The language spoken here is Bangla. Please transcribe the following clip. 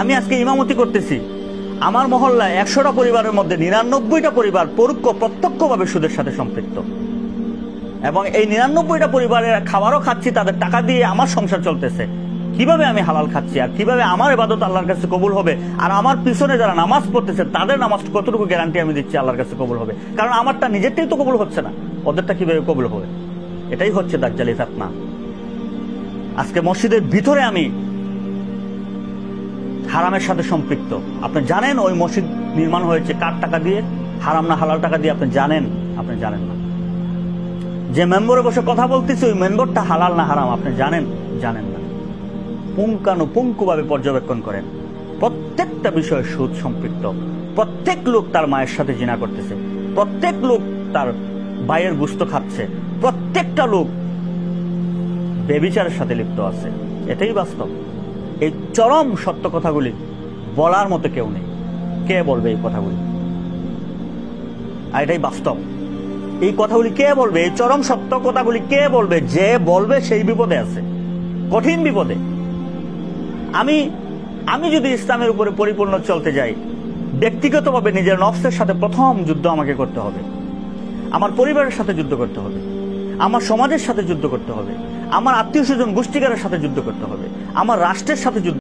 আমি আজকে ইমামতি করতেছি। আমার মহল্লায় একশোটা পরিবারের মধ্যে নিরানব্বইটা পরিবার পরোক্ষ, প্রত্যক্ষভাবে সুদের সাথে সম্পৃক্ত। এবং এই নিরানব্বইটা পরিবারের খাবারও খাচ্ছি, তাদের টাকা দিয়ে আমার সংসার চলতেছে। কীভাবে আমি হালাল খাচ্ছি, আর কীভাবে আমার এবাদত আল্লাহর কাছে কবুল হবে, আর আমার পিছনে যারা নামাজ পড়তেছে, তাদের নামাজ কতটুকু গ্যারান্টি আমি দিচ্ছি আল্লাহর কাছে কবুল হবে? কারণ আমারটা নিজেরটাই তো কবুল হচ্ছে না। ওদেরটা কীভাবে কবুল হবে? এটাই হচ্ছে দাজ্জালি ফাতনা। আজকে মসজিদের ভিতরে আমি হারামের সাথে সম্পৃক্ত। আপনি জানেন ওই মসজিদ নির্মাণ হয়েছে কার টাকা দিয়ে? হারাম না হালাল টাকা দিয়ে আপনি জানেন আপনি জানেন না। যে মেম্বরে বসে কথা বলতেছে, ওই মেম্বরটা হালাল না হারাম, আপনি জানেন জানেন না। পুঙ্খানুপুঙ্খভাবে পর্যবেক্ষণ করেন। প্রত্যেকটা বিষয়ে সুদ সম্পৃক্ত। প্রত্যেক লোক তার মায়ের সাথে জিনা করতেছে। প্রত্যেক লোক তার ভাইয়ের গুস্ত খাচ্ছে। প্রত্যেকটা লোক বেবিচারের সাথে লিপ্ত আছে। এটাই বাস্তব। এই চরম সত্য কথাগুলি বলার মতো কেউ নেই। কে বলবে এই কথাগুলি? আর এটাই বাস্তব। এই কথাগুলি কে বলবে? এই চরম সত্য কথাগুলি কে বলবে? যে বলবে সেই বিপদে আছে। কঠিন বিপদে। আমি আমি যদি ইসলামের উপরে পরিপূর্ণ চলতে যাই, ব্যক্তিগতভাবে নিজের নফসের সাথে প্রথম যুদ্ধ আমাকে করতে হবে। আমার পরিবারের সাথে যুদ্ধ করতে হবে। আমার সমাজের সাথে যুদ্ধ করতে হবে। আমার আত্মীয় স্বজন গোষ্ঠীকারের সাথে যুদ্ধ করতে হবে। আমার রাষ্ট্রের সাথে যুদ্ধ